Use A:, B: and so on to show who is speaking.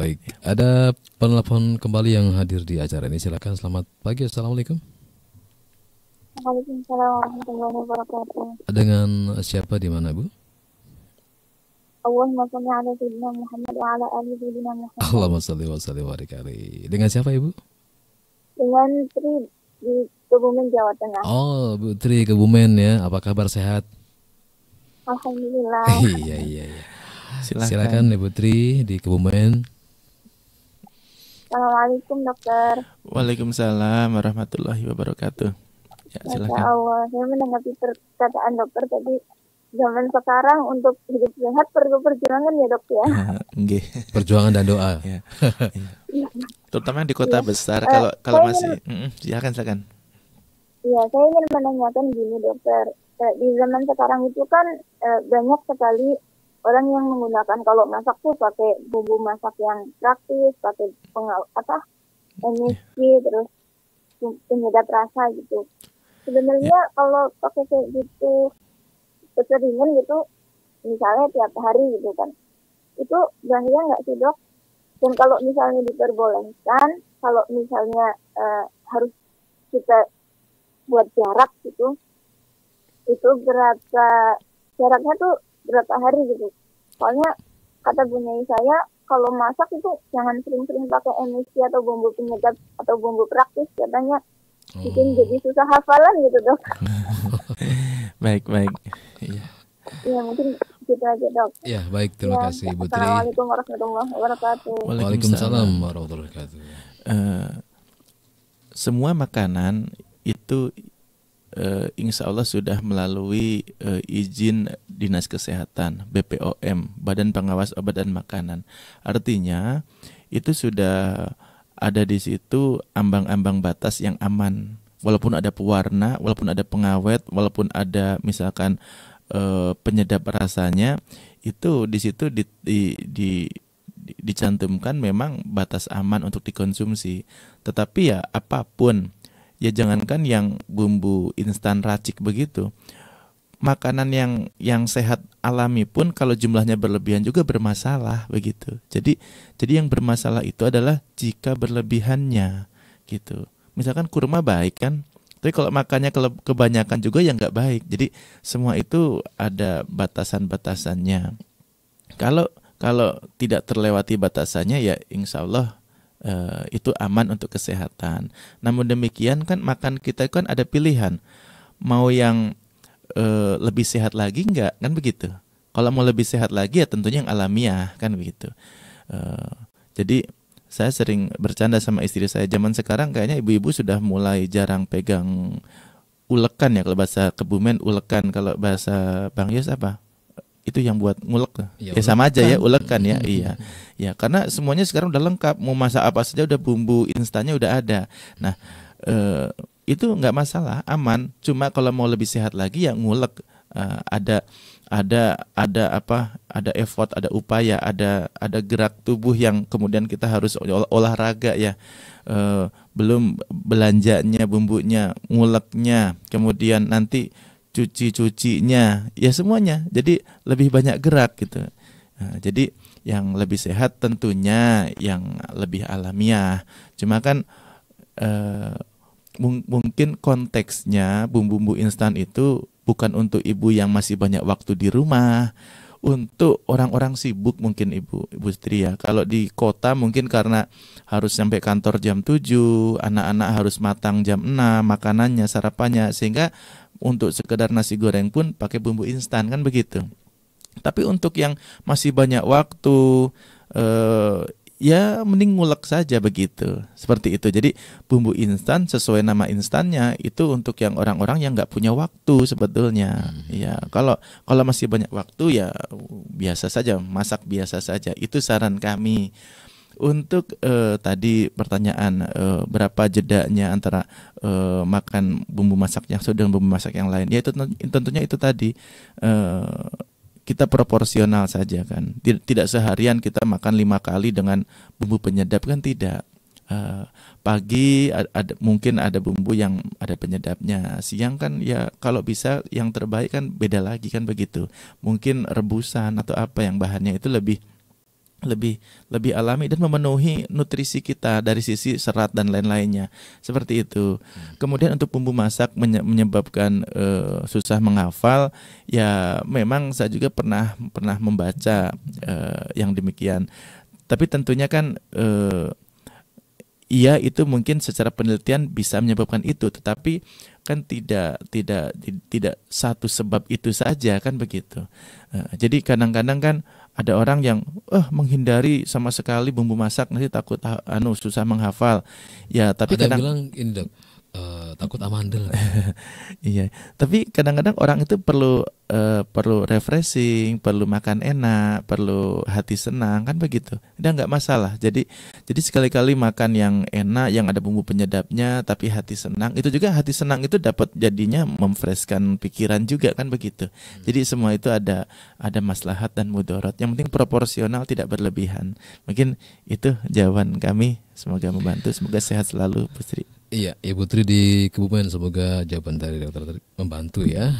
A: Baik, ada penelpon kembali yang hadir di acara ini. Silakan. Selamat pagi. Assalamualaikum.
B: Waalaikumsalam warahmatullahi wabarakatuh.
A: Dengan siapa di mana, Bu?
B: Allahumma sholli ala sayyidina Muhammad wa ala ali sayyidina Muhammad.
A: Allahumma sholli wa sallim wa barik alaihi. Dengan siapa, Ibu?
B: Dengan Tri di Kebumen Jawa Tengah.
A: Oh, Bu Tri Kebumen ya. Apa kabar sehat?
B: Alhamdulillah.
A: iya, iya, iya.
C: Silakan.
A: Silakan Ibu Tri di Kebumen.
B: Assalamualaikum dokter.
C: Waalaikumsalam warahmatullahi wabarakatuh. Ya,
B: Masya
C: silakan.
B: Allah, saya menanggapi perkataan dokter tadi. Zaman sekarang untuk hidup sehat perlu perjuangan ya dok ya.
C: Nggih.
A: Perjuangan dan doa.
C: Ya. Iya. Terutama di kota
B: Iya.
C: besar
B: Eh,
C: kalau kalau
B: saya
C: masih Mm-mm, silakan silakan.
B: Iya, saya ingin menanyakan gini dokter. Eh, Di zaman sekarang itu kan eh, banyak sekali orang yang menggunakan kalau masak tuh pakai bumbu masak yang praktis, pakai pengal apa emisi, terus penyedap rasa gitu. Sebenarnya kalau pakai kayak gitu keseringan gitu, misalnya tiap hari gitu kan, itu bahaya nggak sih dok? Dan kalau misalnya diperbolehkan, kalau misalnya eh, harus kita buat jarak gitu itu berapa jaraknya tuh berapa hari gitu soalnya kata bunyai saya kalau masak itu jangan sering-sering pakai emisi atau bumbu penyedap atau bumbu praktis katanya bikin jadi susah hafalan gitu dok
C: Baik, baik. Iya.
B: ya mungkin gitu aja dok
A: Ya, baik. Terima
B: Ya,
A: kasih Ibu Tri.
B: Assalamualaikum warahmatullahi wabarakatuh
A: Waalaikumsalam warahmatullahi wabarakatuh.
C: Eh, semua makanan itu eh, insya Allah sudah melalui eh, izin Dinas Kesehatan BPOM Badan Pengawas Obat dan Makanan. Artinya itu sudah ada di situ ambang-ambang batas yang aman. Walaupun ada pewarna, walaupun ada pengawet, walaupun ada misalkan eh, penyedap rasanya, itu di situ di, di- di- dicantumkan memang batas aman untuk dikonsumsi. Tetapi ya apa pun, ya jangankan yang bumbu instan racik begitu. Makanan yang yang sehat alami pun kalau jumlahnya berlebihan juga bermasalah begitu. Jadi jadi yang bermasalah itu adalah jika berlebihannya gitu. Misalkan kurma baik kan, tapi kalau makannya kebanyakan juga ya nggak baik. Jadi semua itu ada batasan-batasannya. Kalau kalau tidak terlewati batasannya ya insya Allah eh, itu aman untuk kesehatan. Namun demikian kan makan kita kan ada pilihan. Mau yang eh, lebih sehat lagi nggak kan begitu. Kalau mau lebih sehat lagi ya tentunya yang alamiah kan begitu. Eh, jadi saya sering bercanda sama istri saya zaman sekarang kayaknya ibu-ibu sudah mulai jarang pegang ulekan ya kalau bahasa kebumen ulekan kalau bahasa Bang Yus apa? Itu yang buat ngulek.
A: Ya,
C: Ya, sama aja ya
A: ulekan.
C: ulekan ya, iya. Ya, karena semuanya sekarang udah lengkap, mau masak apa saja udah bumbu instannya udah ada. Nah, eh, itu nggak masalah, aman. Cuma kalau mau lebih sehat lagi ya ngulek Eh, ada ada ada apa? Ada effort, ada upaya, ada ada gerak tubuh yang kemudian kita harus olah- olahraga ya. Eh, belum belanjanya, bumbunya, nguleknya, kemudian nanti cuci-cucinya, ya semuanya. Jadi lebih banyak gerak gitu. Nah, jadi yang lebih sehat tentunya yang lebih alamiah. Cuma kan eh, mung- mungkin konteksnya bumbu-bumbu instan itu bukan untuk ibu yang masih banyak waktu di rumah. Untuk orang-orang sibuk mungkin ibu, ibu Sri ya. Kalau di kota mungkin karena harus sampai kantor jam 7, anak-anak harus matang jam 6 makanannya, sarapannya sehingga untuk sekedar nasi goreng pun pakai bumbu instan kan begitu. Tapi untuk yang masih banyak waktu eh ya mending ngulek saja begitu. Seperti itu. Jadi bumbu instan sesuai nama instannya itu untuk yang orang-orang yang nggak punya waktu sebetulnya. Ya, kalau kalau masih banyak waktu ya biasa saja, masak biasa saja. Itu saran kami. Untuk eh, tadi pertanyaan eh, berapa jedanya antara eh, makan bumbu masak yang satu dengan bumbu masak yang lain, ya itu ten- tentunya itu tadi eh, kita proporsional saja kan. Tid- Tidak seharian kita makan lima kali dengan bumbu penyedap kan tidak. Eh, pagi a- ada mungkin ada bumbu yang ada penyedapnya. Siang kan ya kalau bisa yang terbaik kan beda lagi kan begitu. Mungkin rebusan atau apa yang bahannya itu lebih lebih lebih alami dan memenuhi nutrisi kita dari sisi serat dan lain-lainnya seperti itu. Kemudian untuk bumbu masak menyebabkan uh, susah menghafal, ya memang saya juga pernah pernah membaca uh, yang demikian. Tapi tentunya kan uh, iya itu mungkin secara penelitian bisa menyebabkan itu tetapi kan tidak tidak tidak satu sebab itu saja kan begitu jadi kadang-kadang kan ada orang yang eh menghindari sama sekali bumbu masak nanti takut anu susah menghafal. Ya tapi
A: ada
C: kadang
A: bilang ini takut amandel.
C: iya, tapi kadang-kadang orang itu perlu uh, perlu refreshing, perlu makan enak, perlu hati senang kan begitu. Udah nggak masalah. Jadi jadi sekali-kali makan yang enak, yang ada bumbu penyedapnya, tapi hati senang. Itu juga hati senang itu dapat jadinya memfreshkan pikiran juga kan begitu. Hmm. Jadi semua itu ada ada maslahat dan mudorot. Yang penting proporsional tidak berlebihan. Mungkin itu jawaban kami. Semoga membantu. Semoga sehat selalu, Putri.
A: Iya, Ibu Tri di Kebumen semoga jawaban dari dokter membantu ya.